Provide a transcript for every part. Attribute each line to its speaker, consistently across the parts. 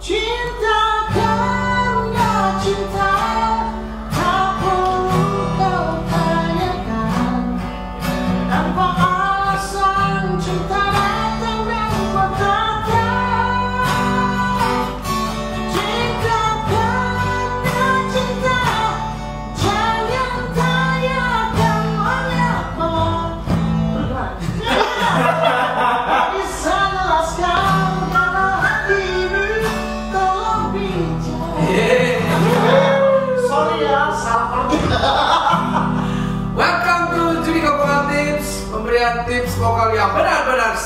Speaker 1: Cinta karena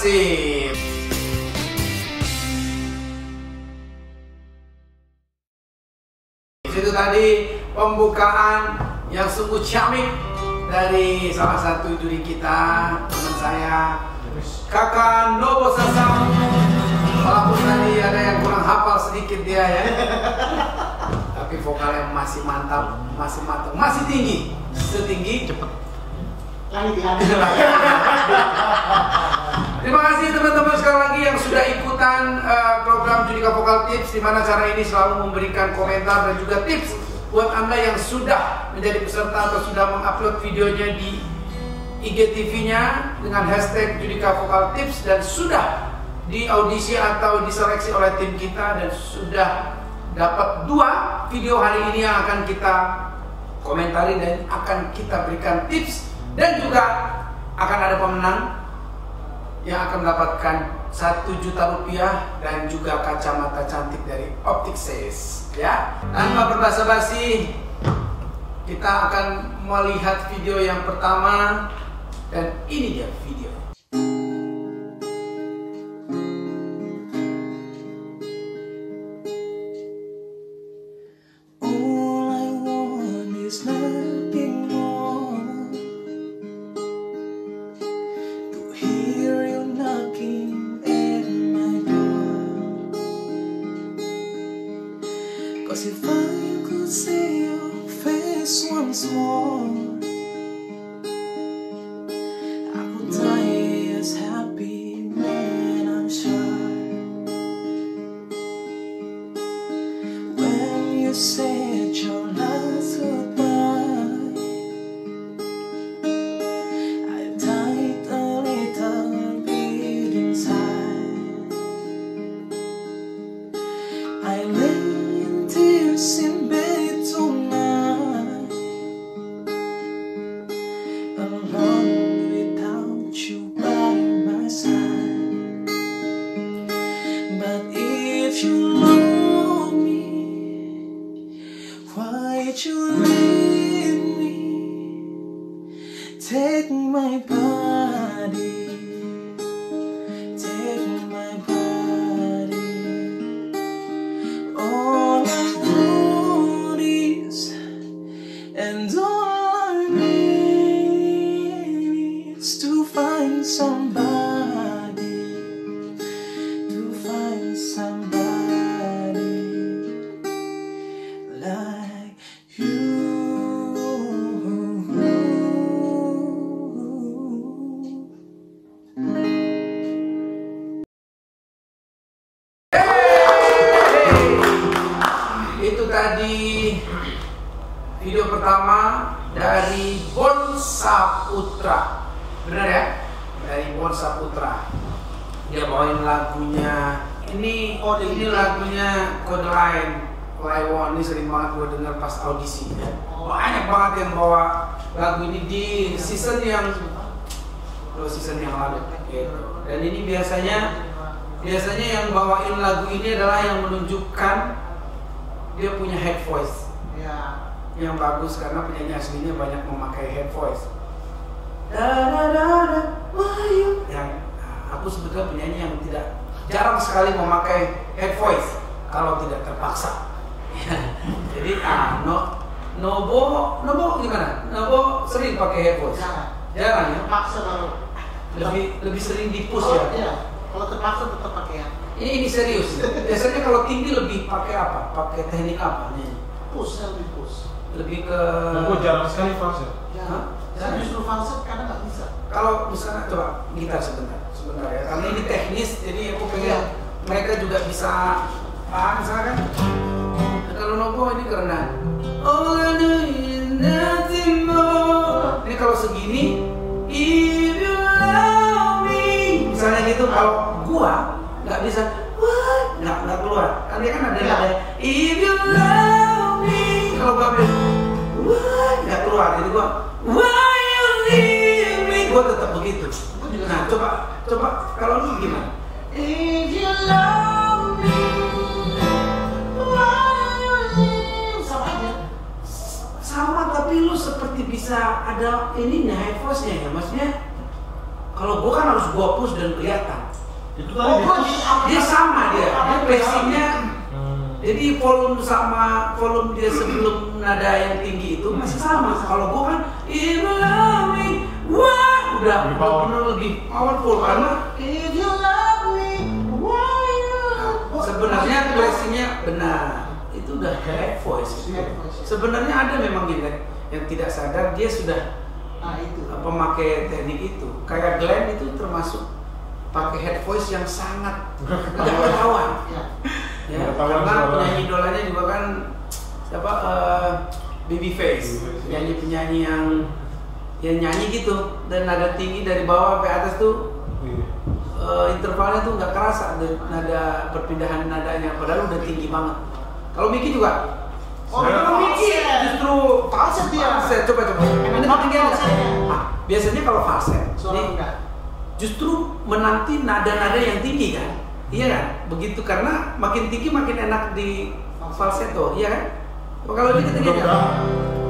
Speaker 2: sip Itu tadi pembukaan yang sungguh ciamik dari salah satu juri kita, teman saya, kakak Novo Sasam. Walaupun tadi ada yang kurang hafal sedikit dia ya, tapi vokalnya masih mantap, masih mantap, masih tinggi, setinggi cepet.
Speaker 1: Lagi
Speaker 2: Terima kasih teman-teman sekali lagi yang sudah ikutan eh, program Judika Vokal Tips di mana cara ini selalu memberikan komentar dan juga tips buat Anda yang sudah menjadi peserta atau sudah mengupload videonya di IGTV-nya dengan hashtag Judika Vokal Tips dan sudah di audisi atau diseleksi oleh tim kita dan sudah dapat dua video hari ini yang akan kita komentari dan akan kita berikan tips dan juga akan ada pemenang yang akan mendapatkan satu juta rupiah dan juga kacamata cantik dari Optic Says ya tanpa berbasa-basi kita akan melihat video yang pertama. Dan ini dia video tidak jarang sekali memakai head voice kalau tidak terpaksa. Jadi ah no Nobo Nobo gimana? Nobo sering pakai head voice.
Speaker 1: Jarang.
Speaker 2: Jarang ya.
Speaker 1: Terpaksa baru.
Speaker 2: Lebih lebih sering di push
Speaker 1: Oh,
Speaker 2: ya.
Speaker 1: iya. Kalau terpaksa tetap pakai ya.
Speaker 2: Ini ini serius. Biasanya kalau tinggi lebih pakai apa? Pakai teknik apa? Nyanyi?
Speaker 1: Push, saya lebih push.
Speaker 2: Lebih ke
Speaker 3: Gue jarang sekali falset.
Speaker 1: Ya. Saya justru falset kadang nggak bisa.
Speaker 2: kalau misalnya coba gitar sebentar sebentar ya karena ini teknis jadi aku pengen
Speaker 1: Iya.
Speaker 2: mereka juga bisa Ah, misalkan kalau nopo ini karena All I know is nothing more. Ini kalau segini, if you love me, misalnya gitu. Kalau gua nggak bisa, what? Nggak nggak keluar. Kan dia kan ada
Speaker 1: Iya.
Speaker 2: ada. If you love me, kalau gua bilang, what? Nggak keluar. Jadi gua, why you leave me? Gua tetap begitu. Nah, coba coba kalau lu gimana?
Speaker 1: If you love me? Sama aja.
Speaker 2: sama tapi lu seperti bisa ada ininya high voice-nya ya maksudnya kalau gua kan harus gua push dan kelihatan
Speaker 3: Itu
Speaker 1: Oh, apa?
Speaker 2: dia sama dia dia passingnya jadi volume sama volume dia sebelum nada yang tinggi itu masih sama kalau gua kan you love udah
Speaker 3: Lebih power.
Speaker 2: benar lebih powerful karena
Speaker 1: If you love me, why you?
Speaker 2: sebenarnya passingnya benar itu udah
Speaker 1: Head voice.
Speaker 2: sebenarnya ada memang gitu yang tidak sadar dia sudah
Speaker 1: Nah itu.
Speaker 2: pemakai teknik itu kayak Glenn itu termasuk pakai head voice yang sangat nggak ketahuan
Speaker 1: Ya.
Speaker 2: ya
Speaker 3: ketahuan
Speaker 2: karena penyanyi idolanya juga kan siapa eh, Babyface
Speaker 3: Babyface.
Speaker 2: penyanyi penyanyi yang yang nyanyi gitu dan nada tinggi dari bawah sampai atas tuh
Speaker 3: Iya.
Speaker 2: eh, intervalnya tuh nggak kerasa ada nada perpindahan nadanya padahal udah tinggi banget. Kalau Miki juga?
Speaker 1: Oh, kalau
Speaker 2: Miki justru
Speaker 1: Falset dia.
Speaker 2: falset. Coba coba. Ini
Speaker 1: Emang
Speaker 2: ketinggian nggak? Ah, biasanya kalau falset
Speaker 1: Suara
Speaker 2: ini
Speaker 1: enggak.
Speaker 2: justru menanti nada-nada yang tinggi kan? Iya kan? Begitu karena makin tinggi makin enak di falsetto iya kan? Kalau ini ketinggian
Speaker 3: Udah,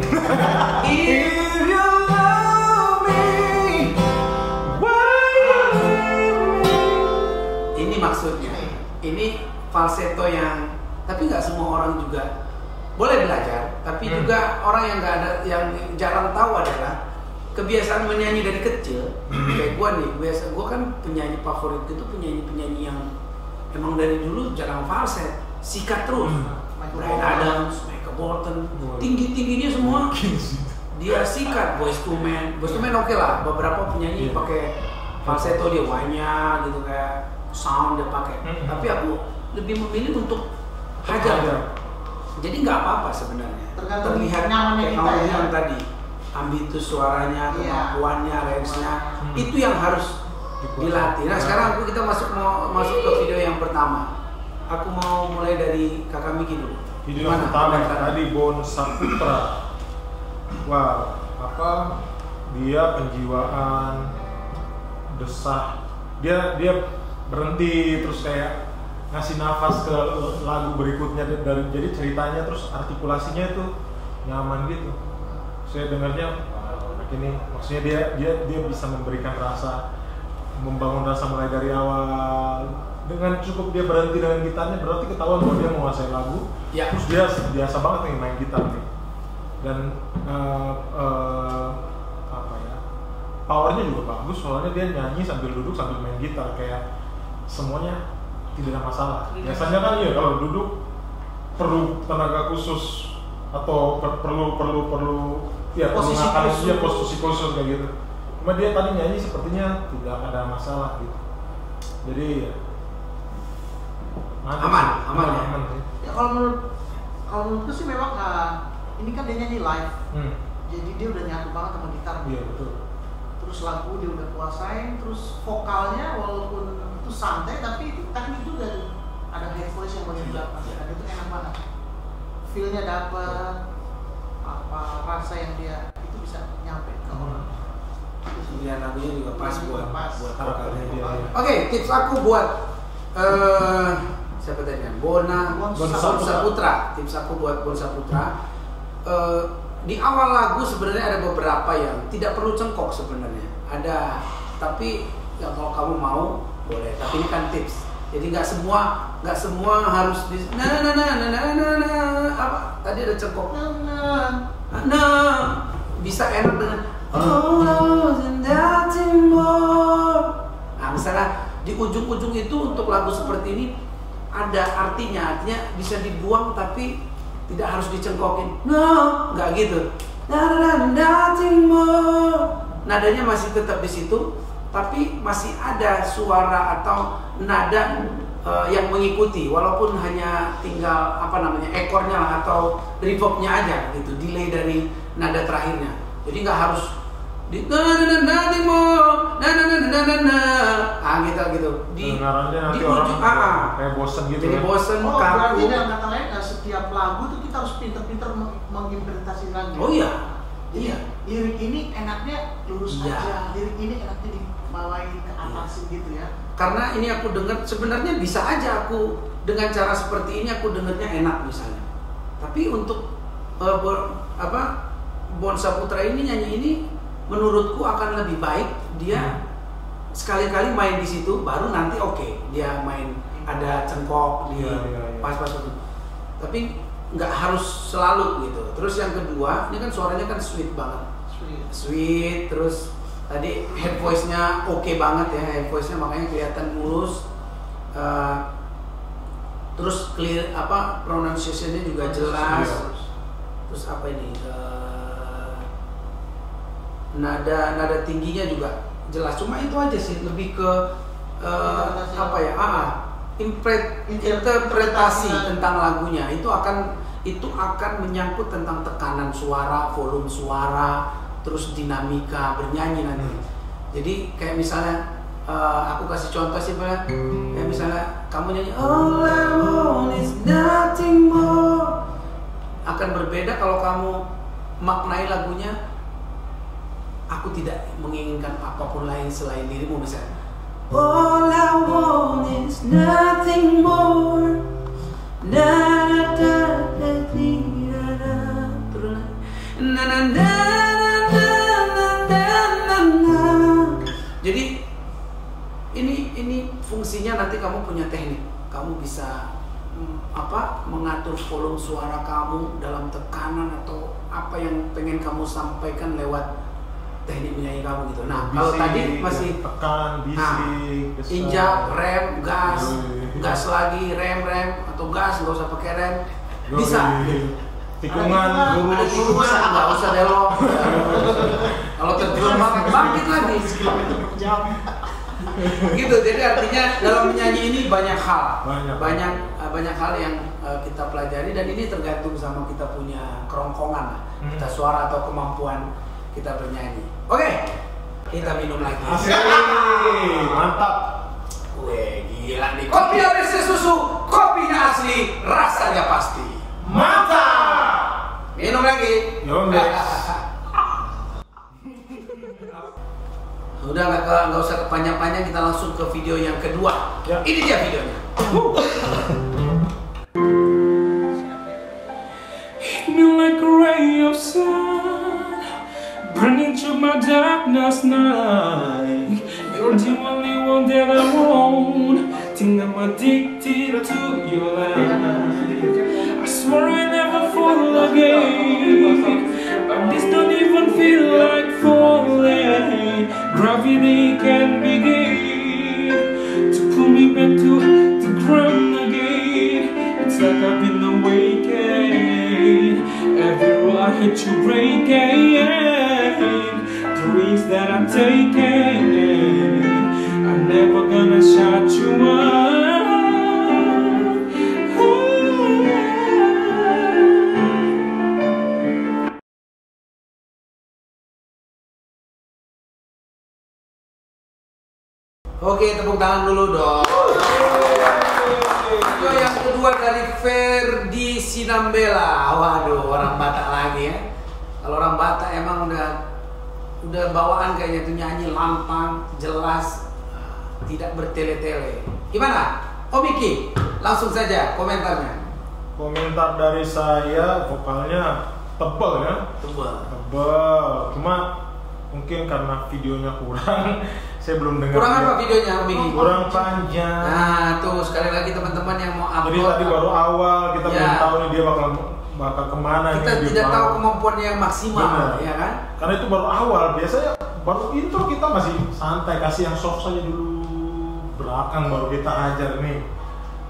Speaker 2: maksudnya. Ini falsetto yang tapi nggak semua orang juga boleh belajar, tapi
Speaker 3: Hmm.
Speaker 2: juga orang yang nggak ada yang jarang tahu adalah kebiasaan menyanyi dari kecil. Kayak gua nih, biasa gua kan penyanyi favorit itu penyanyi-penyanyi yang emang dari dulu jarang falset, sikat terus.
Speaker 3: Hmm.
Speaker 2: Brian Adams, Michael Bolton, tinggi-tingginya semua dia sikat Boys to Men Boys to Men oke lah beberapa penyanyi
Speaker 3: Iya.
Speaker 2: pakai falsetto dia wanya gitu kayak sound dia pakai
Speaker 3: Mm.
Speaker 2: tapi aku lebih memilih untuk
Speaker 3: Hajar.
Speaker 2: hajar jadi nggak apa-apa sebenarnya
Speaker 1: Tergantung
Speaker 2: terlihat
Speaker 1: nyamannya
Speaker 2: kayak
Speaker 1: kita
Speaker 2: kamu
Speaker 1: ya.
Speaker 2: bilang tadi ambitus suaranya
Speaker 1: Iya.
Speaker 2: kemampuannya range-nya
Speaker 3: Hmm.
Speaker 2: itu yang harus dilatih nah sekarang aku kita masuk mau masuk ke video yang pertama aku mau mulai dari kakak Miki dulu
Speaker 3: Video yang
Speaker 2: Gimana
Speaker 3: pertama tadi Bon Saputra. Wah, apa dia penjiwaan desah. Dia dia berhenti terus kayak ngasih nafas ke lagu berikutnya dan dari jadi ceritanya terus artikulasinya itu nyaman gitu. Saya dengarnya ini maksudnya dia dia dia bisa memberikan rasa membangun rasa mulai dari awal dengan cukup dia berhenti dengan gitarnya berarti ketahuan bahwa dia menguasai lagu
Speaker 2: Ya.
Speaker 3: terus dia biasa banget nih main gitar nih dan eh, eh, apa ya powernya juga bagus soalnya dia nyanyi sambil duduk sambil main gitar kayak semuanya tidak ada masalah biasanya kan iya kalau duduk perlu tenaga khusus atau per- perlu perlu perlu ya
Speaker 1: Posisi khusus.
Speaker 3: dia posisi khusus kayak gitu cuma dia tadi nyanyi sepertinya tidak ada masalah gitu jadi ya,
Speaker 2: Aman,
Speaker 3: sih.
Speaker 2: aman ya?
Speaker 3: aman sih
Speaker 1: Ya kalau menurut kalau menurutku sih memang ah, ini kan dia nyanyi live.
Speaker 3: hmm.
Speaker 1: Jadi dia udah nyatu banget sama gitar.
Speaker 3: iya betul
Speaker 1: Terus lagu dia udah kuasain, terus vokalnya walaupun itu santai tapi itu teknik juga tuh. Ada head voice yang bagian belakang. Dan itu enak banget. Feel-nya dapet apa rasa yang dia itu bisa nyampe ke orang.
Speaker 2: Pilihan lagunya juga pas buat
Speaker 1: Pas.
Speaker 2: buat
Speaker 3: Vokalnya dia,
Speaker 2: vokalnya.
Speaker 3: ya.
Speaker 2: Oke, tips aku buat eh siapa tadi? ya? Bona
Speaker 1: Bon
Speaker 2: Bon
Speaker 3: Saputra.
Speaker 2: Saputra. Tips aku buat Bon Saputra. Eh, di awal lagu sebenarnya ada beberapa yang tidak perlu cengkok sebenarnya. Ada, tapi ya kalau kamu mau boleh. Tapi ini kan tips. Jadi nggak semua nggak semua harus di na na na na na na na apa tadi ada cengkok
Speaker 1: Nah,
Speaker 2: nah bisa enak dengan oh nah misalnya di ujung-ujung itu untuk lagu seperti ini ada artinya artinya bisa dibuang tapi tidak harus dicengkokin no nggak gitu nah, nah, nah, nothing more nadanya masih tetap di situ tapi masih ada suara atau nada eh, yang mengikuti walaupun hanya tinggal apa namanya ekornya lah atau reverbnya aja gitu delay dari nada terakhirnya jadi nggak harus di na na na more na na na na na na ah gitu gitu di di
Speaker 3: orang
Speaker 2: ujung ah, ah.
Speaker 3: kayak bosen gitu
Speaker 2: jadi
Speaker 3: ya.
Speaker 2: bosen
Speaker 1: Oh, berarti
Speaker 2: kaku
Speaker 1: dalam kata lain eh, setiap lagu tuh kita harus pinter-pinter meng- mengimplementasi lagi.
Speaker 2: oh iya iya
Speaker 1: lirik ini enaknya lurus
Speaker 2: Iya.
Speaker 1: aja, lirik ini enaknya ke atas gitu ya.
Speaker 2: karena ini aku dengar sebenarnya bisa aja aku dengan cara seperti ini aku dengarnya enak misalnya tapi untuk eh, Bo- apa Bonsa Putra ini nyanyi ini menurutku akan lebih baik dia sekali-kali main di situ baru nanti oke dia main ada cengkok di
Speaker 3: Iya, iya, iya.
Speaker 2: pas-pas itu tapi nggak harus selalu gitu terus yang kedua ini kan suaranya kan sweet banget
Speaker 1: Sweet.
Speaker 2: sweet terus tadi head voice-nya oke banget ya head voice-nya makanya kelihatan mulus. Eh, terus clear apa pronunciation-nya juga jelas. terus apa ini Eh, nada nada tingginya juga jelas. Cuma itu aja sih lebih ke
Speaker 1: Interpretasi.
Speaker 2: apa ya ah, ah, impre-
Speaker 1: interpretasi.
Speaker 2: tentang lagunya. Itu akan itu akan menyangkut tentang tekanan suara volume suara terus dinamika bernyanyi nanti. Jadi kayak misalnya eh, aku kasih contoh sih Pak. kayak misalnya kamu nyanyi all I want is nothing more. Akan berbeda kalau kamu maknai lagunya aku tidak menginginkan apa pun lain selain dirimu misalnya. All I want is nothing more. Da fungsinya nanti kamu punya teknik kamu bisa mm, apa mengatur volume suara kamu dalam tekanan atau apa yang pengen kamu sampaikan lewat teknik menyanyi kamu gitu nah kalau
Speaker 3: Bisik,
Speaker 2: tadi masih
Speaker 3: tekan, bisik, besar.
Speaker 2: injak rem gas
Speaker 3: Yoi.
Speaker 2: gas lagi rem rem atau gas nggak usah pakai rem
Speaker 3: Yoi.
Speaker 2: bisa
Speaker 3: Tikungan,
Speaker 1: Ada
Speaker 2: tikungan nggak usah belok kalau terjun bangkit bangkit lagi
Speaker 1: Kilometer per jam.
Speaker 2: Gitu jadi artinya dalam menyanyi ini banyak hal
Speaker 3: Banyak.
Speaker 2: banyak eh, banyak hal yang eh, kita pelajari dan ini tergantung sama kita punya kerongkongan lah
Speaker 3: Hmm.
Speaker 2: kita suara atau kemampuan kita bernyanyi oke kita minum lagi
Speaker 3: mantap.
Speaker 2: Weh gila nih kopi Alisnya susu kopinya asli rasanya pasti
Speaker 3: Mantap.
Speaker 2: minum lagi
Speaker 3: Yonde.
Speaker 2: Udah nggak nggak usah kepanjang-panjang kita langsung ke video yang kedua.
Speaker 3: Ya.
Speaker 2: Ini dia videonya.
Speaker 4: Hit me like a ray of sun, burning through my darkness night. You're the only one that I want. Think I'm addicted to your light. I swear I never fall again. But this don't even feel like falling. Hate you breaking. The risks that I'm taking. I'm never gonna shut you up.
Speaker 2: Oke, tepuk tangan dulu dong. Video yang kedua dari Ferdi Sinambela. Waduh, orang Batak lagi ya. Kalau orang Batak emang udah udah bawaan kayaknya tuh nyanyi lantang, jelas, tidak bertele-tele. Gimana? Om Iki, langsung saja komentarnya.
Speaker 3: Komentar dari saya vokalnya tebal ya.
Speaker 2: Tebal.
Speaker 3: Tebal. Cuma mungkin karena videonya kurang, saya belum dengar.
Speaker 2: Kurang apa videonya Om Iki?
Speaker 3: Kurang panjang.
Speaker 2: Nah, tuh sekali lagi teman-teman yang mau
Speaker 3: Jadi
Speaker 2: upload.
Speaker 3: tadi baru awal kita
Speaker 2: Ya.
Speaker 3: belum tahu nih dia bakal bakal ke mana
Speaker 2: kita
Speaker 3: nih
Speaker 2: tidak tahu kemampuan yang maksimal,
Speaker 3: Benar.
Speaker 2: ya kan?
Speaker 3: Karena itu baru awal. Biasanya baru intro kita masih santai, kasih yang soft saja dulu. Belakang baru kita ajar nih.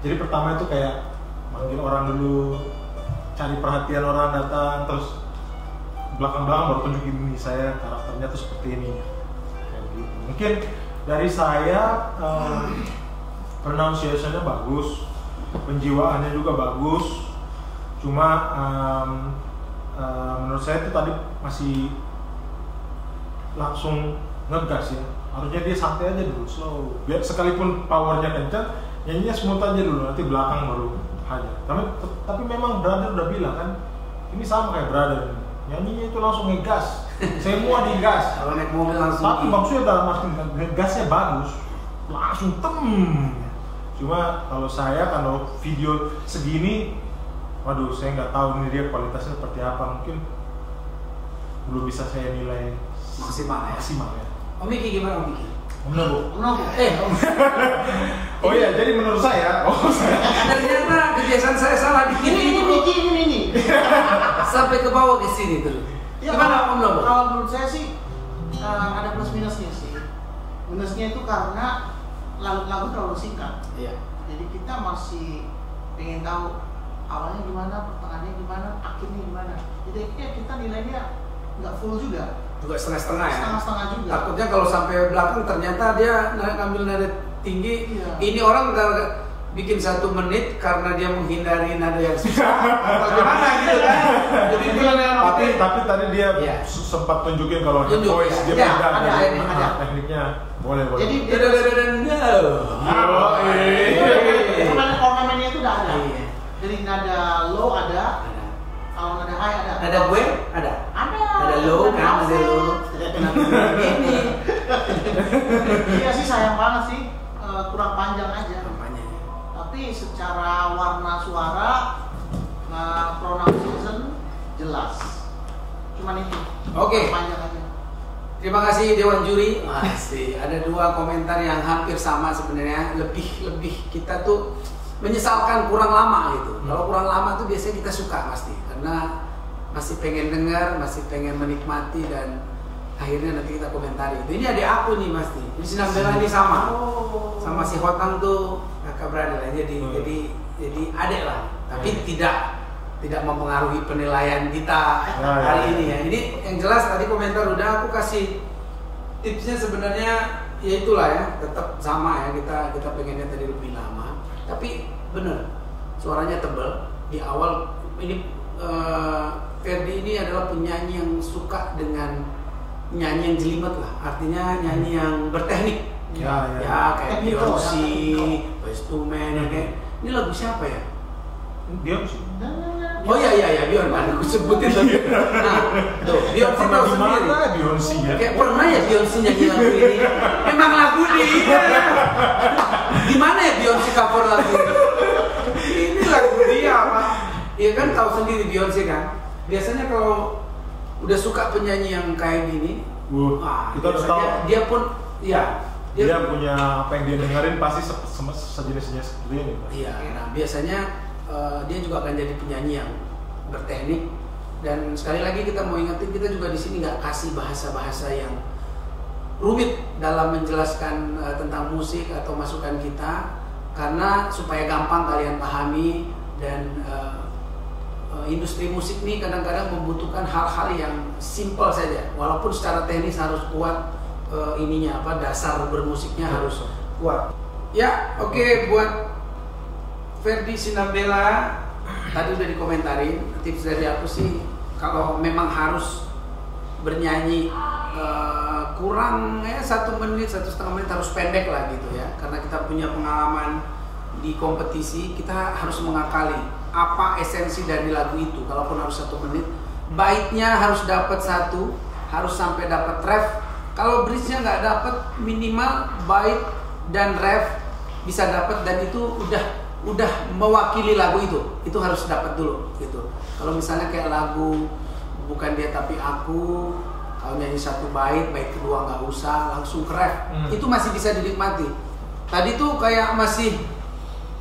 Speaker 3: Jadi pertama itu kayak manggil orang dulu, cari perhatian orang datang, terus belakang-belakang baru tunjukin nih saya karakternya tuh seperti ini. Gitu. Mungkin dari saya em, pronunciation-nya bagus, penjiwaannya juga bagus. Cuma em, em, menurut saya itu tadi masih langsung ngegas ya. Harusnya dia santai aja dulu, slow. Biar sekalipun powernya kencang, nyanyinya smooth aja dulu, nanti belakang baru hanya. Tapi tapi memang brother udah bilang kan, ini sama kayak brother. Nyanyinya itu langsung ngegas, semua digas.
Speaker 2: Kalau naik mobil langsung.
Speaker 3: Tapi maksudnya dalam arti ngegasnya bagus, langsung tem. Cuma kalau saya kalau video segini, waduh saya nggak tahu nih dia kualitasnya seperti apa. Mungkin belum bisa saya nilai
Speaker 2: maksimal ya.
Speaker 3: maksimal ya.
Speaker 2: Om Miki gimana Om Miki?
Speaker 3: Benar bu.
Speaker 2: Eh, Om.
Speaker 3: Oh iya, jadi menurut saya, oh saya
Speaker 2: ternyata kebiasaan saya salah di
Speaker 1: Ini
Speaker 2: kiri
Speaker 1: ini
Speaker 2: itu
Speaker 1: Miki ini ini.
Speaker 2: sampai ke bawah ke sini terus.
Speaker 1: Ya,
Speaker 2: Gimana Om
Speaker 1: kalau,
Speaker 2: Lobo?
Speaker 1: kalau menurut saya sih eh, ada plus minusnya sih. Minusnya itu karena lagu-lagu terlalu singkat.
Speaker 2: Iya.
Speaker 1: Jadi kita masih pengen tahu awalnya gimana, pertengahannya gimana, akhirnya gimana. Jadi akhirnya kita nilainya nggak full juga,
Speaker 2: Juga setengah-setengah ya.
Speaker 1: setengah-setengah juga.
Speaker 2: Takutnya kalau sampai belakang ternyata dia ngambil nada tinggi.
Speaker 1: Iya.
Speaker 2: Ini orang gara- bikin satu menit karena dia menghindari nada yang susah atau gimana gitu kan. Jadi dia
Speaker 3: tapi tapi tadi dia
Speaker 2: Iya.
Speaker 3: sempat tunjukin kalau ada
Speaker 2: Tunjuk,
Speaker 3: voice
Speaker 2: ya.
Speaker 3: dia
Speaker 2: Ya,
Speaker 3: pindah
Speaker 1: ada,
Speaker 3: dari
Speaker 1: ada, ada.
Speaker 3: tekniknya boleh boleh.
Speaker 1: Jadi
Speaker 2: Da- da- da- da- da- no.
Speaker 3: Iya.
Speaker 1: ornamen ornamennya itu udah ada.
Speaker 2: Iya.
Speaker 1: Jadi nada low ada, kalau nada high ada.
Speaker 2: Ada gue? Ada. Low kan, ada low. Kenapa begini?
Speaker 1: Iya sih sayang banget sih, eh, kurang panjang aja.
Speaker 2: Kampanye.
Speaker 1: Tapi secara warna suara, nah, pronunciation jelas. Cuman itu.
Speaker 2: Oke.
Speaker 1: Kurang Panjang aja.
Speaker 2: Terima kasih Dewan Juri. Pasti ada dua komentar yang hampir sama sebenarnya. Lebih lebih kita tuh menyesalkan kurang lama gitu. Kalau kurang lama tuh biasanya kita suka pasti karena masih pengen dengar, masih pengen menikmati dan akhirnya nanti kita komentari. Ini adik aku nih pasti. Ini Sinam Bella ini sama.
Speaker 1: Oh.
Speaker 2: Sama si Hotang tuh kakak beradik lah. Jadi
Speaker 3: Hmm.
Speaker 2: jadi jadi adik lah. Tapi tidak tidak mempengaruhi penilaian kita
Speaker 3: ya,
Speaker 2: hari
Speaker 3: ya.
Speaker 2: ini ya. Ini yang jelas tadi komentar udah aku kasih tipsnya sebenarnya ya itulah ya tetap sama ya kita kita pengennya tadi lebih lama tapi bener suaranya tebal di awal ini eh, Ferdi ini adalah penyanyi yang suka dengan nyanyi yang jelimet lah artinya nyanyi yang berteknik
Speaker 3: Ya, ya.
Speaker 2: ya kayak Beyonce, II Men, ya kayak ini lagu siapa ya?
Speaker 3: Dia sih.
Speaker 2: Oh iya iya iya Beyonce, kan aku sebutin tadi. Nah, tuh Beyonce
Speaker 3: pernah
Speaker 2: tahu
Speaker 3: di
Speaker 2: sendiri.
Speaker 3: mana Beyonce ya?
Speaker 2: Kayak pernah ya Beyonce nyanyi lagu ini. Memang lagu dia. Di mana ya Beyonce cover lagu ini? Ini lagu dia pak. Iya kan tahu sendiri Beyonce kan. Biasanya kalau udah suka penyanyi yang kayak gini,
Speaker 3: Wuh,
Speaker 2: wah,
Speaker 3: kita udah tahu.
Speaker 2: dia pun ya
Speaker 3: dia punya apa yang dia dengerin pasti se se- sejenisnya seperti ini.
Speaker 2: Iya, nah biasanya eh, dia juga akan jadi penyanyi yang berteknik. Dan sekali lagi kita mau ingetin kita juga di sini nggak kasih bahasa-bahasa yang rumit dalam menjelaskan eh, tentang musik atau masukan kita. Karena supaya gampang kalian pahami dan eh, industri musik ini kadang-kadang membutuhkan hal-hal yang simple saja. Walaupun secara teknis harus kuat eh, ininya apa dasar bermusiknya harus kuat. Ya oke buat Ferdi Sinambela tadi udah dikomentarin tips dari aku sih kalau memang harus bernyanyi eh, kurang ya satu menit satu setengah menit harus pendek lah gitu ya. Karena kita punya pengalaman di kompetisi kita harus mengakali apa esensi dari lagu itu. Kalaupun harus satu menit baitnya harus dapat satu harus sampai dapat ref. Kalau bridge-nya nggak dapat minimal bait dan ref bisa dapat dan itu udah udah mewakili lagu itu. Itu harus dapat dulu gitu. Kalau misalnya kayak lagu bukan dia tapi aku kalau nyanyi satu bait bait kedua nggak usah langsung ke ref.
Speaker 3: Hmm.
Speaker 2: itu masih bisa dinikmati. Tadi tuh kayak masih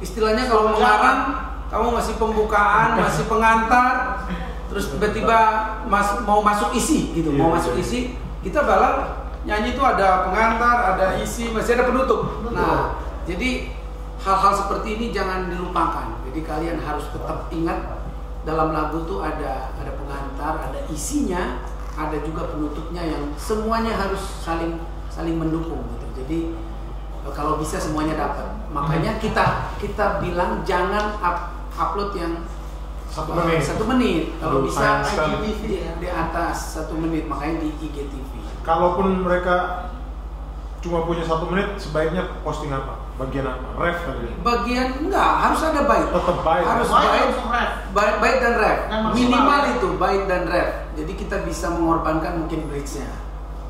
Speaker 2: istilahnya kalau mengarang kamu masih pembukaan masih pengantar terus tiba-tiba mas, mau masuk isi gitu mau
Speaker 3: Iya,
Speaker 2: masuk
Speaker 3: iya.
Speaker 2: isi kita balang nyanyi itu ada pengantar ada isi masih ada penutup. Nah jadi hal-hal seperti ini jangan dilupakan. Jadi kalian harus tetap ingat dalam lagu tuh ada ada pengantar ada isinya ada juga penutupnya yang semuanya harus saling saling mendukung gitu. Jadi eh, kalau bisa semuanya dapat. Makanya kita kita bilang jangan up- upload yang
Speaker 3: Satu
Speaker 2: uh,
Speaker 3: menit.
Speaker 2: satu menit. Kalau bisa.
Speaker 1: IGTV
Speaker 2: di,
Speaker 1: ya.
Speaker 2: di atas satu menit, makanya di IGTV.
Speaker 3: Kalaupun mereka cuma punya satu menit, sebaiknya posting apa? Bagian apa? Ref tadi.
Speaker 2: Bagian enggak harus ada baik.
Speaker 3: Tetap baik.
Speaker 2: Harus
Speaker 1: Baik,
Speaker 2: baik.
Speaker 1: langsung ref.
Speaker 2: Baik, baik dan ref.
Speaker 1: Dan maksimal.
Speaker 2: Minimal itu baik dan ref. Jadi kita bisa mengorbankan mungkin bridge-nya.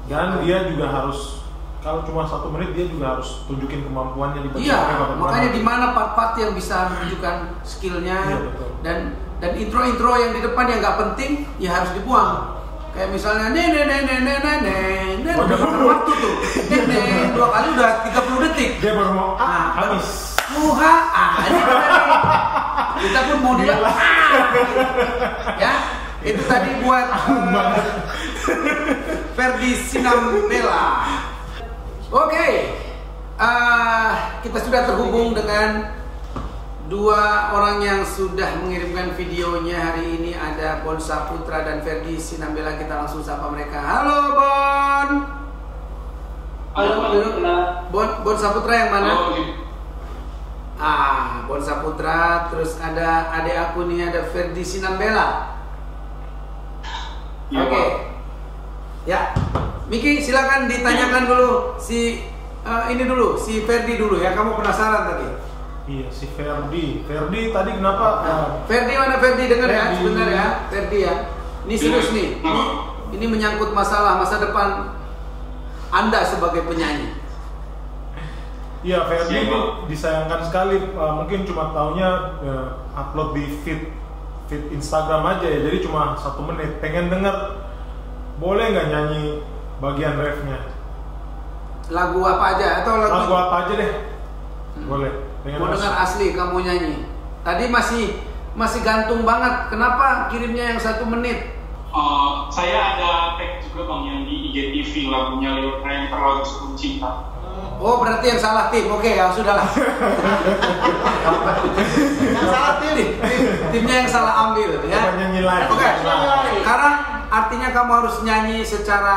Speaker 3: Dan dia juga harus kalau cuma satu menit dia juga harus tunjukin kemampuannya di
Speaker 2: iya, makanya di mana part-part yang bisa menunjukkan skillnya
Speaker 3: iya, betul.
Speaker 2: dan dan intro-intro yang di depan yang nggak penting ya harus dibuang. Kayak misalnya ne ne ne ne
Speaker 3: ne
Speaker 2: ne
Speaker 3: ne
Speaker 2: ne waktu tuh. Ne ne dua kali udah 30 detik.
Speaker 3: Dia baru mau ah, nah, habis.
Speaker 2: Muha ah kita pun mau dia ah. Ya itu tadi buat eh, Ferdi Sinambela. Oke, eh, kita sudah terhubung dengan dua orang yang sudah mengirimkan videonya hari ini ada Bon Saputra dan Ferdi Sinambela. Kita langsung sapa mereka. Halo Bon.
Speaker 4: Halo, halo.
Speaker 2: Bon, Bon Saputra yang mana?
Speaker 4: Gitu.
Speaker 2: Ah, Bon Saputra, terus ada adik aku nih ada Ferdi Sinambela.
Speaker 4: Iya,
Speaker 2: Oke.
Speaker 4: Pak.
Speaker 2: Ya. Miki silakan ditanyakan dulu si eh, ini dulu, si Ferdi dulu ya. Kamu penasaran tadi?
Speaker 3: Iya si Ferdi. Ferdi tadi kenapa? Eh,
Speaker 2: Ferdi mana Ferdi dengar ya sebentar ya, Ferdi ya. Ini serius nih. Ini, ini menyangkut masalah masa depan Anda sebagai penyanyi.
Speaker 3: Iya Ferdi ini disayangkan sekali. eh, mungkin cuma taunya eh, upload di feed feed Instagram aja ya. Jadi cuma satu menit. Pengen denger boleh nggak nyanyi bagian refnya?
Speaker 2: Lagu apa aja atau lagu,
Speaker 3: Lagu apa aja deh? Boleh. Pengen
Speaker 2: Mau dengar asli kamu nyanyi. Tadi masih masih gantung banget. Kenapa kirimnya yang satu menit?
Speaker 4: Eh, saya ada tag juga bang yang di IGTV lagunya Leo yang terlalu sebelum cinta.
Speaker 2: Oh berarti yang salah tim. Oke ya sudahlah.
Speaker 1: Yang salah tim.
Speaker 2: Tim- Timnya yang salah ambil ya. Oke.
Speaker 1: Live.
Speaker 2: Sekarang artinya kamu harus nyanyi secara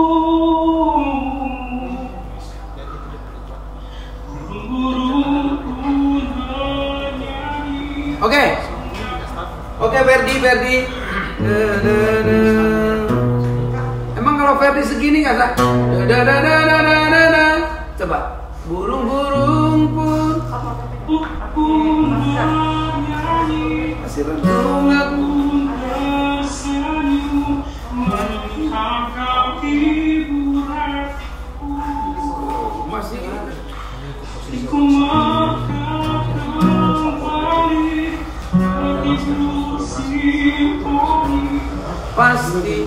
Speaker 2: ya Ferdi Ferdi. Emang kalau Ferdi segini nggak sah coba burung-burung pun
Speaker 4: aku nyanyi
Speaker 2: masih renung aku
Speaker 4: tersenyum melihat kau ibu
Speaker 2: masih
Speaker 4: Iku makan kembali
Speaker 2: Pasti.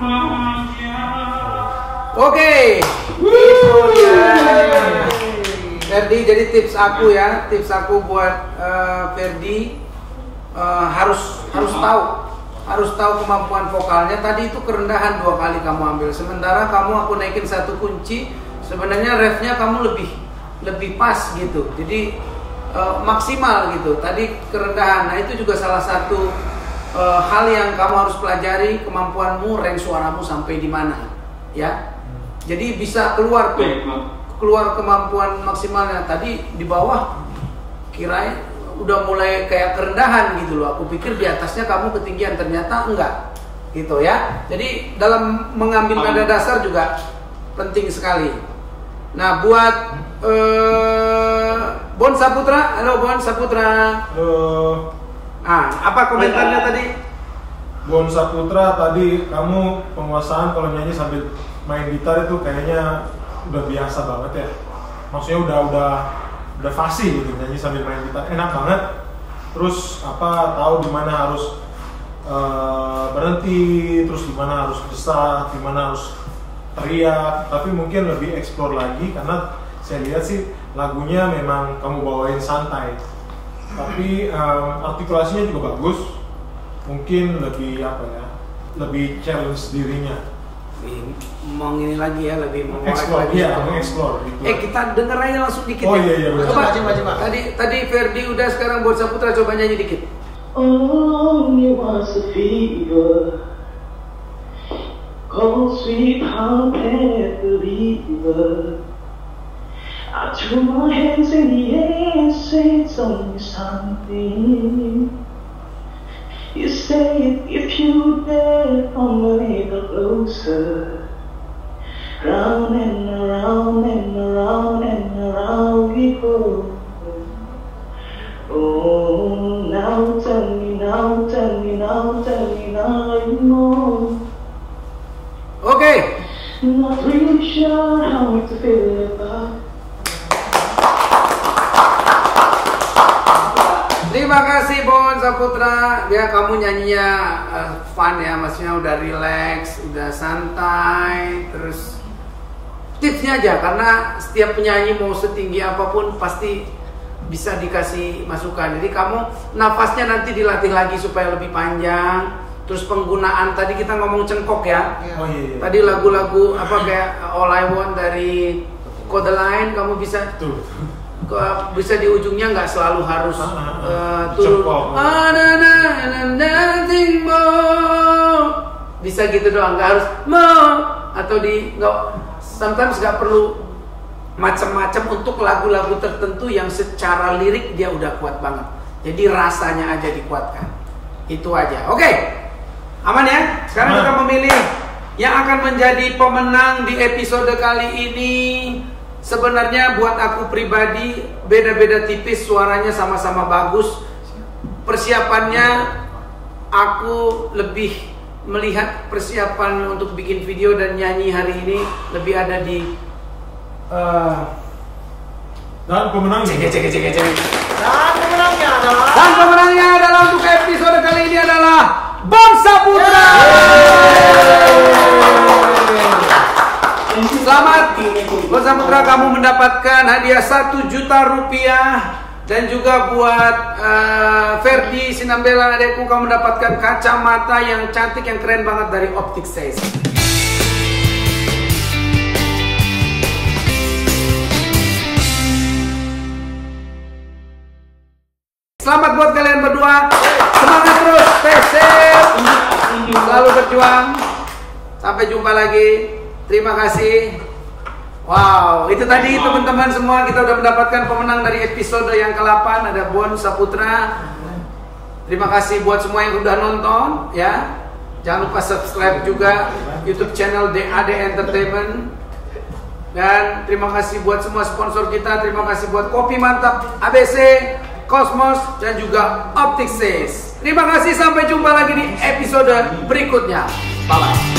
Speaker 4: Bahagia
Speaker 2: Oke. Itu dia. Ferdi, jadi tips aku ya, tips aku buat eh, Ferdi eh, harus harus tahu harus tahu kemampuan vokalnya. Tadi itu kerendahan dua kali kamu ambil. Sementara kamu aku naikin satu kunci, sebenarnya refnya kamu lebih lebih pas gitu. Jadi eh, maksimal gitu. Tadi kerendahan. Nah itu juga salah satu eh, hal yang kamu harus pelajari kemampuanmu, range suaramu sampai di mana, ya. Jadi bisa keluar tuh keluar kemampuan maksimalnya. Tadi di bawah kirain udah mulai kayak kerendahan gitu loh. Aku pikir di atasnya kamu ketinggian. Ternyata enggak gitu ya. Jadi dalam mengambil nada dasar juga penting sekali. Nah buat eh, Bon Saputra halo Bon Saputra
Speaker 3: Halo.
Speaker 2: ah apa komentarnya tadi
Speaker 3: Bon Saputra tadi kamu penguasaan kalau nyanyi sambil main gitar itu kayaknya udah biasa banget ya. Maksudnya udah udah udah fasih gitu nyanyi sambil main gitar enak banget. Terus apa tahu di mana harus eh, berhenti, terus di mana harus desah, di mana harus teriak. Tapi mungkin lebih explore lagi karena saya lihat sih lagunya memang kamu bawain santai tapi em, artikulasinya juga bagus mungkin lebih apa ya lebih challenge dirinya
Speaker 2: Lebih mau ini lagi ya lebih mau
Speaker 3: explore
Speaker 2: lagi
Speaker 3: iya mengeksplor gitu
Speaker 2: eh kita denger aja langsung dikit
Speaker 3: Oh,
Speaker 2: ya.
Speaker 3: iya, iya, benar.
Speaker 2: coba
Speaker 1: Coba, coba, coba.
Speaker 2: tadi tadi Ferdi udah sekarang buat Saputra coba nyanyi dikit
Speaker 5: Only was a fever. Cold sweet heart and believer. I threw my hands in the air and said only something. You say it if you dare, come a little closer. Round and around and around and around we go. Oh, now tell me, now tell me, now tell me, now you know.
Speaker 2: oke
Speaker 5: Not really sure how to feel about.
Speaker 2: Terima kasih Bon Saputra. Ya kamu nyanyinya eh, fun ya, maksudnya udah relax, udah santai, terus tipsnya aja karena setiap penyanyi mau setinggi apa pun pasti bisa dikasih masukan. Jadi kamu nafasnya nanti dilatih lagi supaya lebih panjang. Terus penggunaan tadi kita ngomong cengkok ya.
Speaker 1: Iya.
Speaker 3: oh iya, iya.
Speaker 2: Tadi lagu-lagu apa kayak All I Want dari Kode Lain kamu bisa
Speaker 3: Betul.
Speaker 2: Bisa di ujungnya nggak selalu harus eh, turun. Ah, na, na, na, nothing more bisa gitu doang nggak harus more atau di nggak sometimes nggak perlu macam-macam untuk lagu-lagu tertentu yang secara lirik dia udah kuat banget. Jadi rasanya aja dikuatkan. Itu aja. Oke. Aman ya? Sekarang
Speaker 3: Aman.
Speaker 2: kita memilih yang akan menjadi pemenang di episode kali ini sebenarnya buat aku pribadi beda-beda tipis suaranya sama-sama bagus. Persiapannya aku lebih melihat persiapan untuk bikin video dan nyanyi hari ini lebih ada di eh,
Speaker 3: dan pemenang
Speaker 2: cek cek cek cek.
Speaker 1: Dan pemenangnya adalah
Speaker 2: dan pemenangnya adalah untuk episode kali ini adalah Bon Saputra Selamat Bon Saputra kamu mendapatkan hadiah 1 juta rupiah dan juga buat eh, Ferdi Sinambela adekku kamu mendapatkan kacamata yang cantik yang keren banget dari Optic Says. Selamat buat kalian berdua. Semangat terus, safe. Selalu berjuang. Sampai jumpa lagi. Terima kasih. Wow, itu tadi teman-teman semua kita udah mendapatkan pemenang dari episode yang ke-8 ada Bon Saputra. Terima kasih buat semua yang udah nonton ya. Jangan lupa subscribe juga YouTube channel DAD Entertainment. Dan terima kasih buat semua sponsor kita, terima kasih buat Kopi Mantap ABC, Cosmos dan juga Optic Says. Terima kasih sampai jumpa lagi di episode berikutnya. Bye bye.